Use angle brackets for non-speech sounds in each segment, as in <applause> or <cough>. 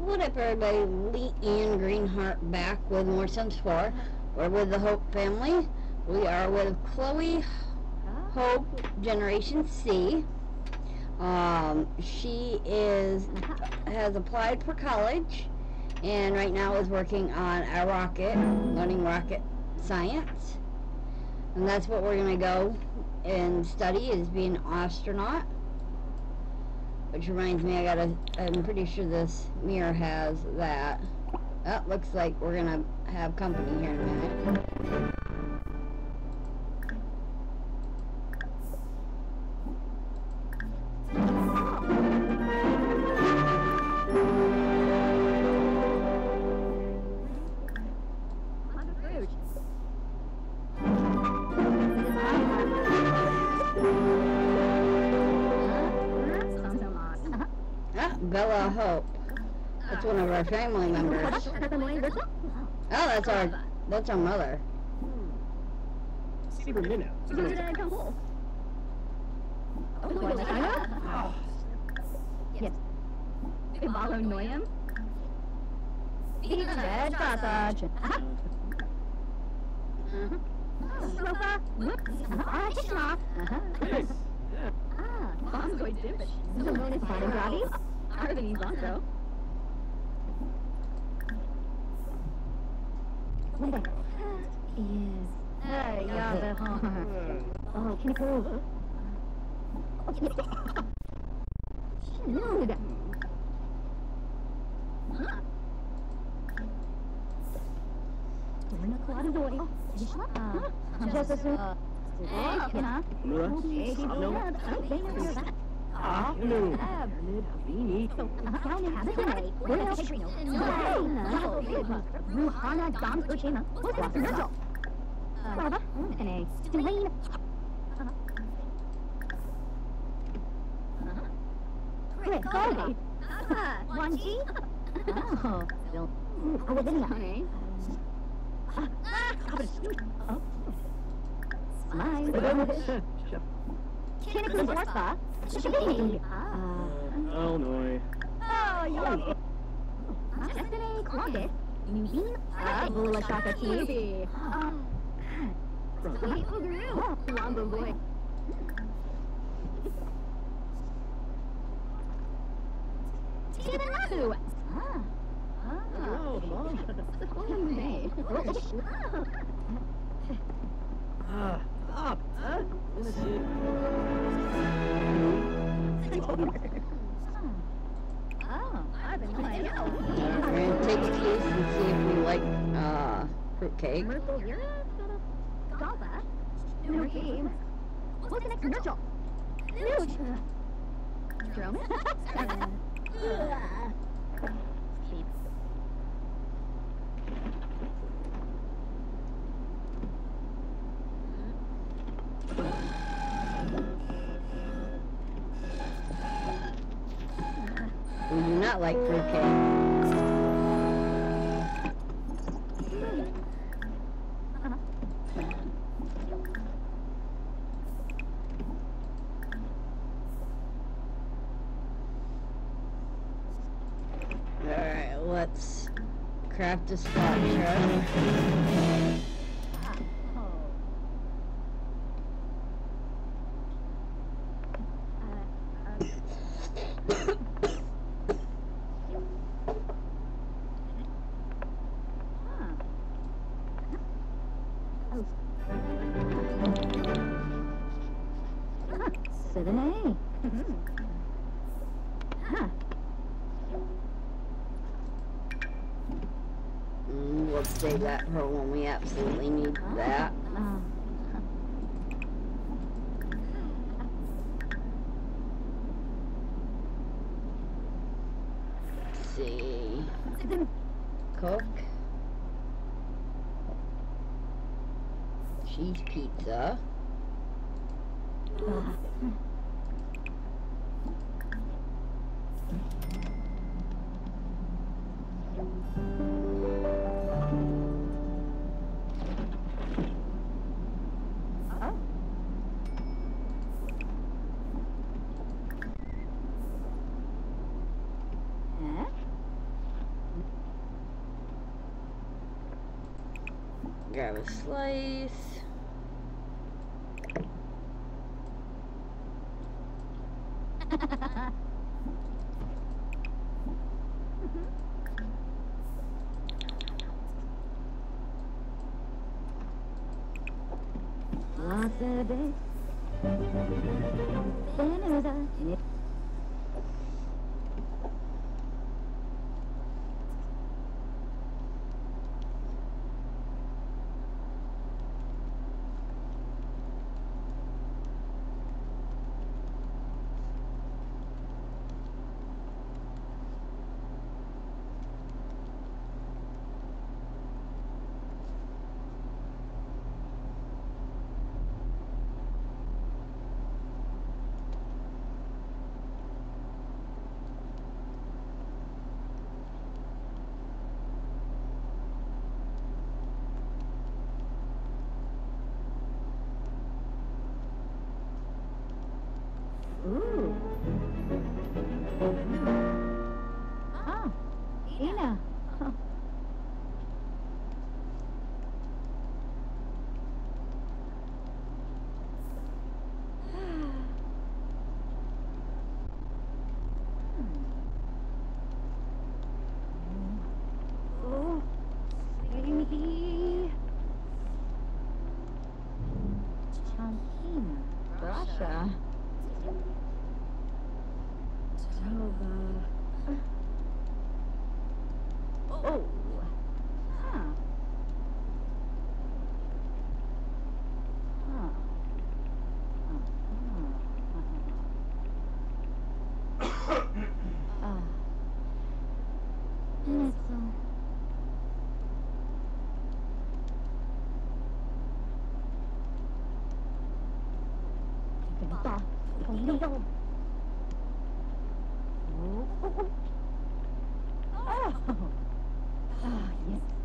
What up, everybody? Lee Ian Greenheart back with more Sims 4. We're with the Hope family. We are with Chloe Hope, Generation C. Um, she is has applied for college and right now is working on a rocket, learning rocket science. And that's what we're going to go and study is being an astronaut. Which reminds me, I gotta, I'm pretty sure this mirror has that. That looks like we're gonna have company here in a minute. Bella Hope. That's one of our family members. Oh, that's our, that's our mother. Saber Minnow. Yes. Follow Noyam. Dead Sausage. Sofa. Ah, Tishma. Nice. Ah, Bongoy Divish. Zimone Fine Grabby. Arvini Zonzo. Yes. Hey, yeah, the Oh, can you go? Nude. Just as uh, you know. Mura. No. Ah, no. Ruhana Dom Kuchina. What's Virgil? Baba. And a Delane. Quick, Goldie. One G. Oh, Bill. I was in honey. Oh. Smile. Kinnick Warsaw. Shiggy. Uh, Illinois. Oh, yeah. Destiny Clocket. Eugene. Ah, TV. Sweet Uguru. Lombo Boy. Steven. Oh, Nuge! Stroman? Keep. We do not like fruitcake. Miami. Save that for when we absolutely need that. Let's see. Cook. Cheese pizza. Grab a slice. Lots of 哎呦哦哦哦。啊 yes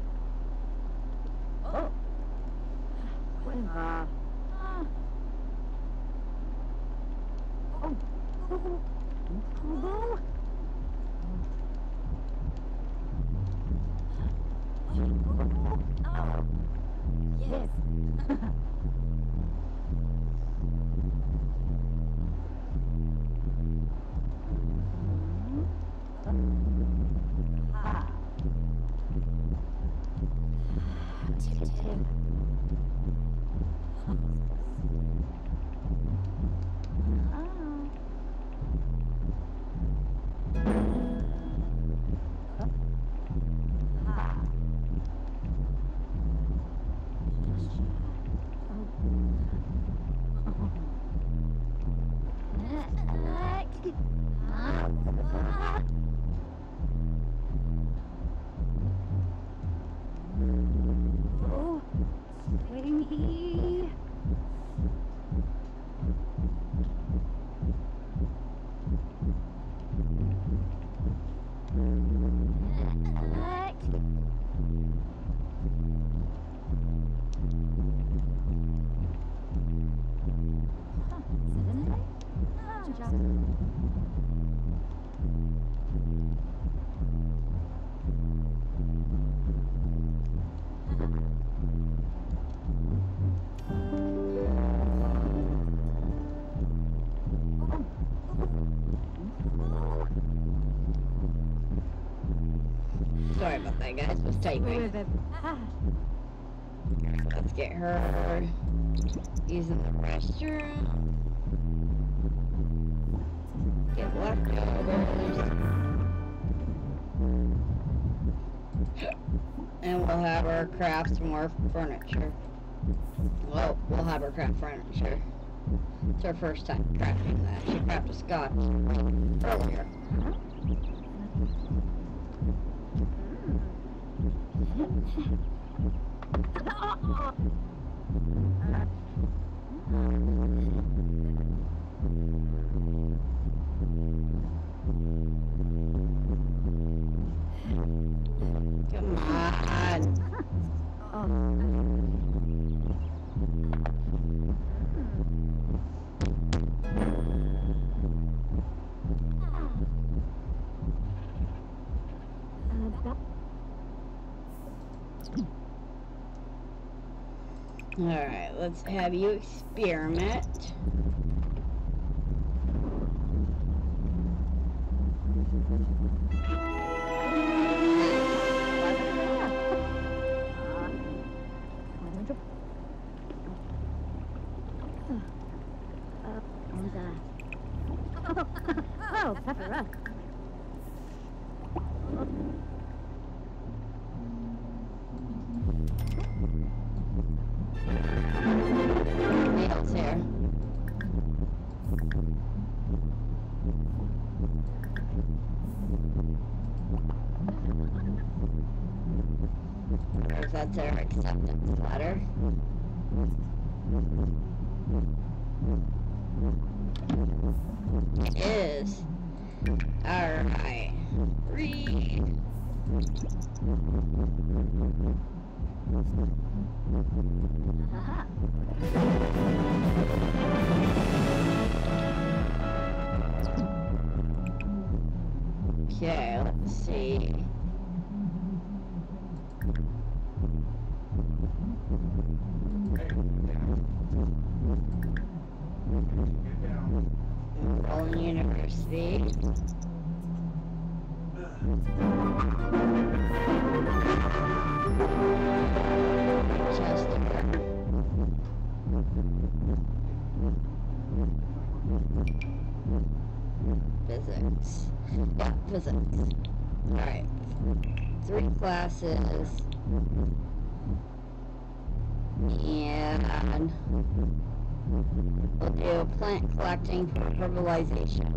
that, guys. Was typing. Ah. Let's get her using the restroom. Get leftovers. And we'll have her craft some more furniture. Well, we'll have her craft furniture. It's her first time crafting that. She crafted scotch earlier. Come <laughs> on. Oh. Alright, let's have you experiment. <laughs> Oh, Pepper If that's our acceptance letter. It is. Alright. Read. <laughs> Aha. Okay, let's see. Roland University. Chester. Physics. Yeah, physics. Alright. Three classes. And we'll do plant collecting for herbalization.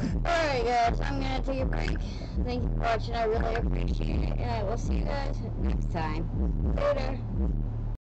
Alright guys, I'm gonna take a break. Thank you for watching, I really appreciate it. And I will see you guys next time. Later.